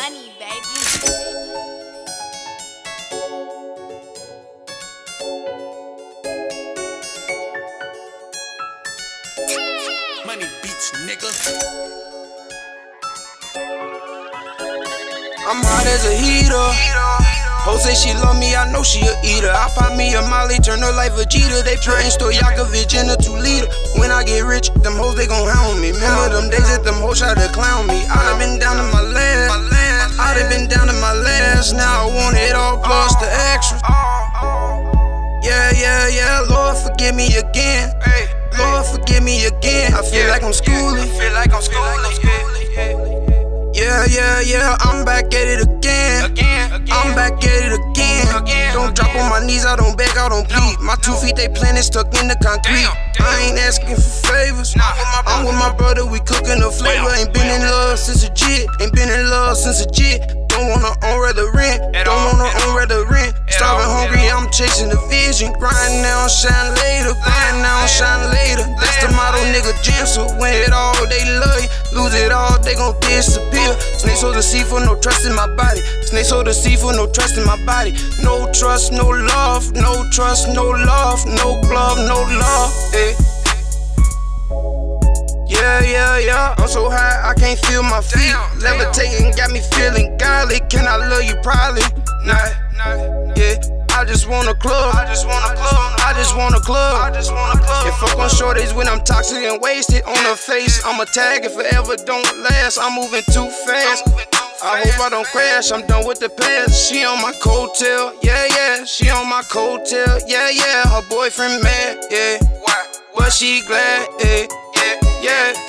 money, baby. Money beats, nigga. I'm hot as a heater. Ho say she love me, I know she a eater. I pop me a Molly, turn her like Vegeta. They praying Stojakovic in a two liter. When I get rich, them hoes they gon' hound me. Remember them days that them hoes try to clown me. I plus the extra. Yeah, yeah, yeah. Lord forgive me again. Lord forgive me again. I feel like I'm schooling. Feel like I'm schooling. Yeah, yeah, yeah. I'm back at it again. I'm back at it again. Again, Don't drop on my knees, I don't beg, I don't plead. My two feet, they planted stuck in the concrete. I ain't asking for favors. I'm with my brother, we cooking the flavor. Ain't been in love since a jit. Ain't been in love since a jit. Don't wanna own rather rent. Don't wanna own rather rent. Chasing the vision. Grind now, shine later. Grind now, shine later. That's the motto, nigga. So win it all, they love you. Lose it all, they gon' disappear. Snakes hold the sea for no trust in my body. Snakes hold the sea for no trust in my body. No trust, no love. No trust, no love. No glove, no love. Hey. Yeah, yeah, yeah. I'm so high, I can't feel my feet. Damn, damn. Levitating got me feeling godly. Can I love you? Probably not. Just want a club. I just want a club. I just want a club. I just want a club. And fuck on shorties when I'm toxic and wasted on her face. I'm a tag if forever don't last. I'm moving too fast. I hope I don't crash. I'm done with the past. She on my coattail, yeah, yeah. She on my coattail, yeah, yeah. Her boyfriend mad, yeah. But she glad, Yeah, yeah.